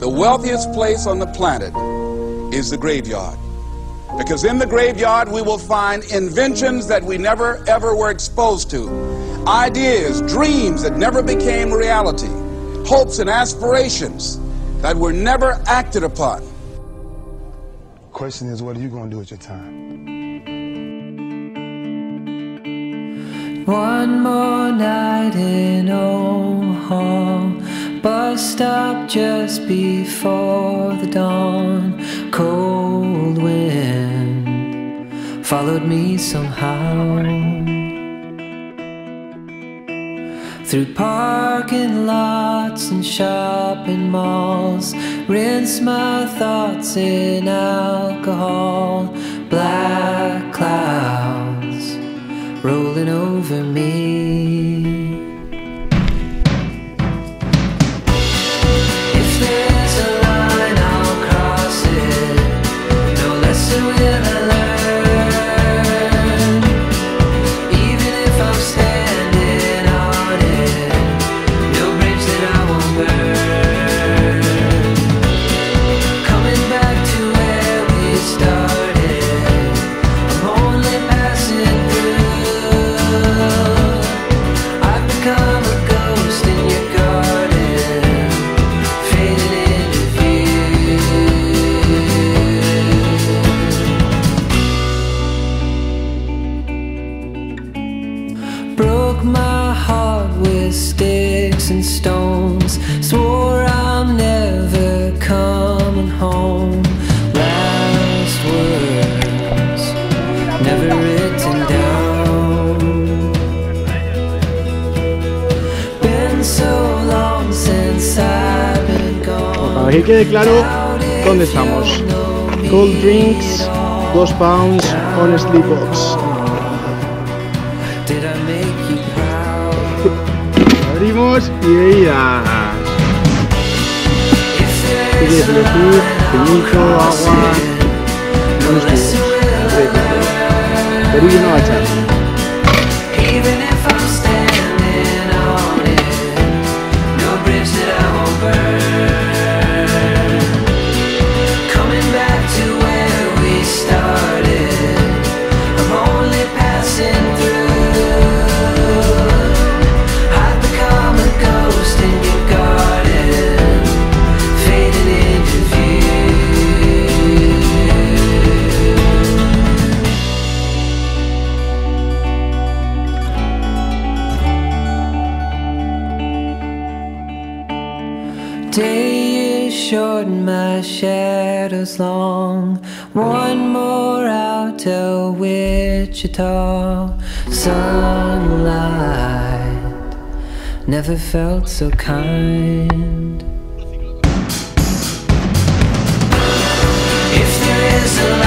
the wealthiest place on the planet is the graveyard. Because in the graveyard, we will find inventions that we never ever were exposed to, ideas, dreams that never became reality, hopes and aspirations that were never acted upon. Question is, what are you going to do with your time? One more night in Omaha, bus stop just before the dawn. Cold wind followed me somehow. Through parking lots and shopping malls, rinse my thoughts in alcohol. Black clouds rolling over me. Broke my heart with sticks and stones. Swore I'm never coming home. Last words, never written down. Been so long since I've been gone. Para que quede claro dónde estamos. Cold drinks, 2 pounds, honestly box. Abrimos y. Day is short and my shadow's long. One more out till Wichita. Sunlight never felt so kind. If there is a